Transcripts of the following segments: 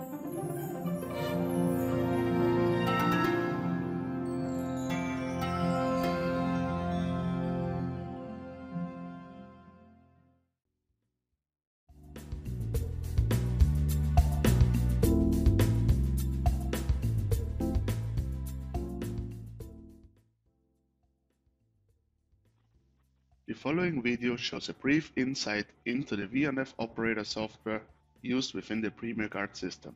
The following video shows a brief insight into the V&F operator software used within the Premier Guard system.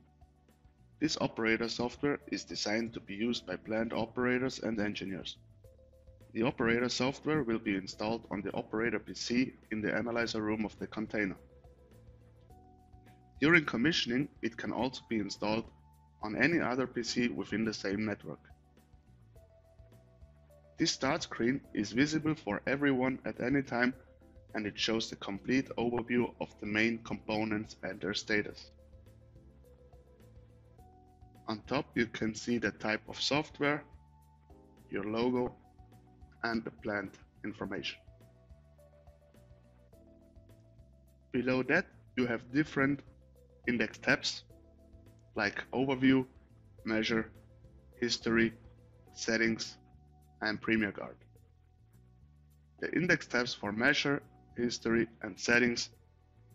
This operator software is designed to be used by plant operators and engineers. The operator software will be installed on the operator PC in the analyzer room of the container. During commissioning, it can also be installed on any other PC within the same network. This start screen is visible for everyone at any time and it shows the complete overview of the main components and their status. On top you can see the type of software, your logo and the plant information. Below that you have different index tabs like Overview, Measure, History, Settings and Premier Guard. The index tabs for Measure, History and Settings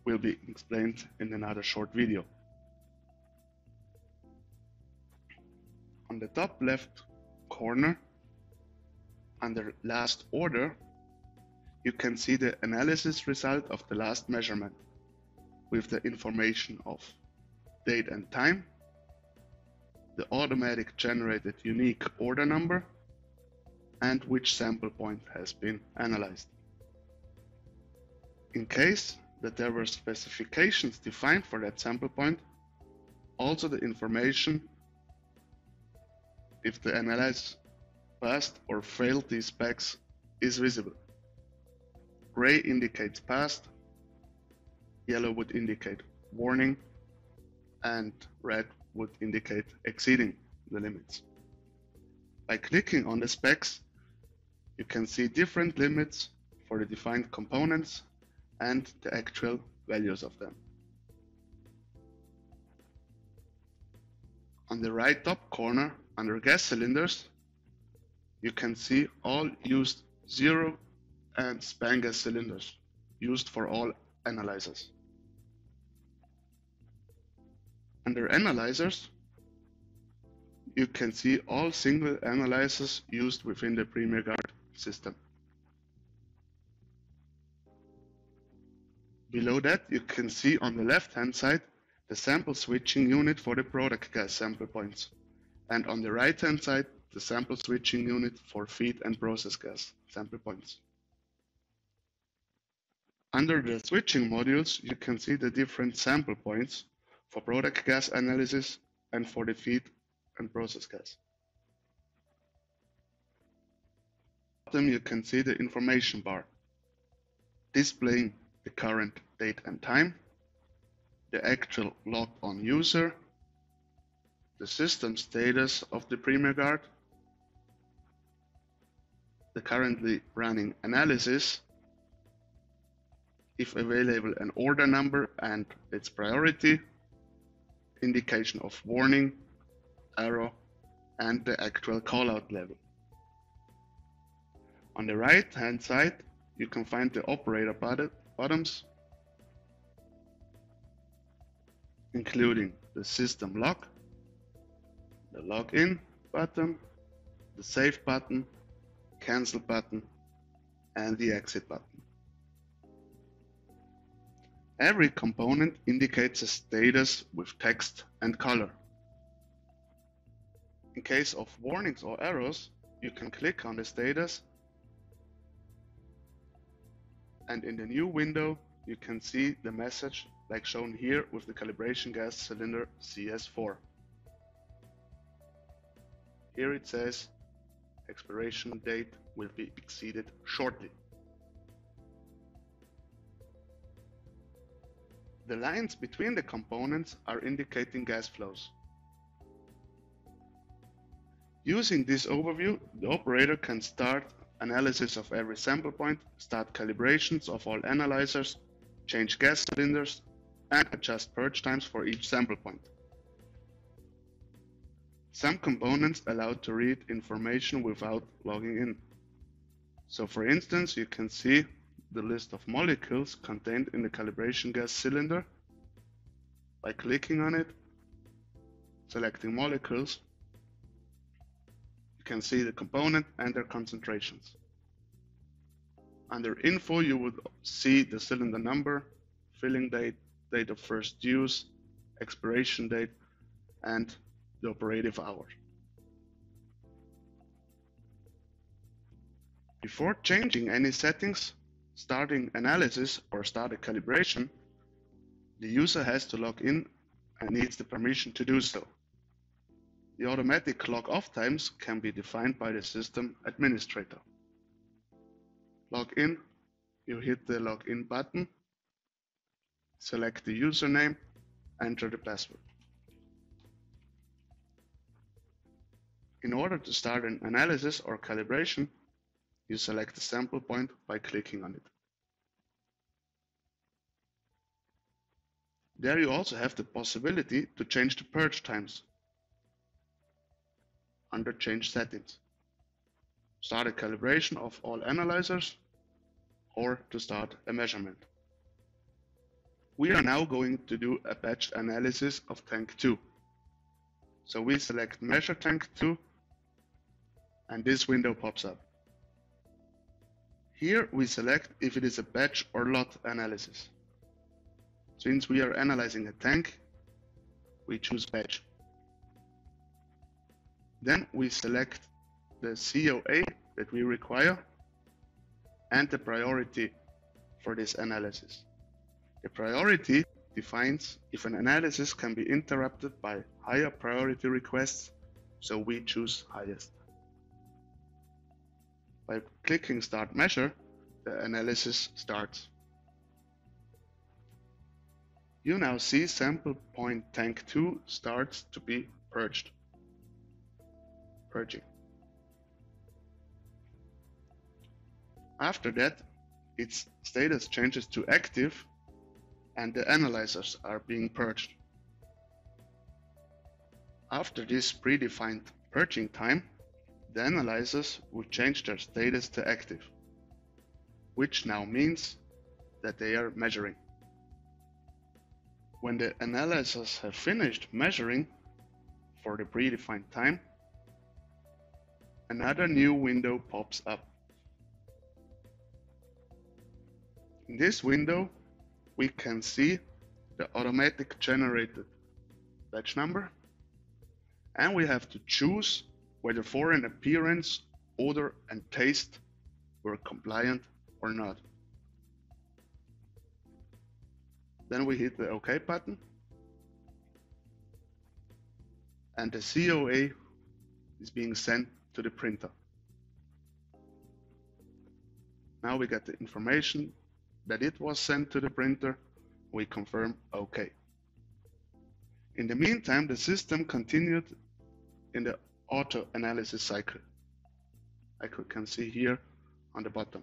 will be explained in another short video. On the top left corner, under Last Order, you can see the analysis result of the last measurement with the information of date and time, the automatic generated unique order number, and which sample point has been analyzed. In case that there were specifications defined for that sample point, also the information if the analysis passed or failed these specs is visible. Gray indicates passed, yellow would indicate warning, and red would indicate exceeding the limits. By clicking on the specs, you can see different limits for the defined components and the actual values of them. On the right top corner, under gas cylinders, you can see all used zero and span gas cylinders used for all analyzers. Under analyzers, you can see all single analyzers used within the Premier Guard system. Below that, you can see on the left hand side the sample switching unit for the product gas sample points. And on the right hand side, the sample switching unit for feed and process gas sample points. Under the switching modules, you can see the different sample points for product gas analysis and for the feed and process gas. At the bottom you can see the information bar displaying the current date and time, the actual logged on user, the system status of the Premier Guard, the currently running analysis, if available an order number and its priority, indication of warning, error, and the actual callout level. On the right hand side, you can find the operator buttons, including the system lock, the login button, the save button, cancel button, and the exit button. Every component indicates a status with text and color. In case of warnings or errors, you can click on the status and in the new window you can see the message like shown here with the calibration gas cylinder CS4. Here it says expiration date will be exceeded shortly. The lines between the components are indicating gas flows. Using this overview, the operator can start analysis of every sample point, start calibrations of all analyzers, change gas cylinders, and adjust purge times for each sample point. Some components allow to read information without logging in. So for instance, you can see the list of molecules contained in the calibration gas cylinder by clicking on it, selecting molecules, can see the component and their concentrations. Under info, you would see the cylinder number, filling date, date of first use, expiration date, and the operative hour. Before changing any settings, starting analysis or start a calibration, the user has to log in and needs the permission to do so. The automatic log off times can be defined by the system administrator. Log in, you hit the login button, select the username, enter the password. In order to start an analysis or calibration, you select the sample point by clicking on it. There you also have the possibility to change the purge times under change settings. Start a calibration of all analyzers or to start a measurement. We are now going to do a batch analysis of tank 2. So we select measure tank 2 and this window pops up. Here we select if it is a batch or lot analysis. Since we are analyzing a tank, we choose batch. Then we select the COA that we require and the priority for this analysis. The priority defines if an analysis can be interrupted by higher priority requests, so we choose highest. By clicking Start Measure, the analysis starts. You now see sample point tank 2 starts to be purged. Purging. After that, its status changes to active and the analyzers are being purged. After this predefined purging time, the analyzers will change their status to active, which now means that they are measuring. When the analyzers have finished measuring for the predefined time, another new window pops up. In this window, we can see the automatic generated batch number and we have to choose whether foreign appearance, odor, and taste were compliant or not. Then we hit the OK button. And the COA is being sent to the printer. Now we get the information that it was sent to the printer. We confirm OK. In the meantime, the system continued in the auto analysis cycle. I can see here on the bottom.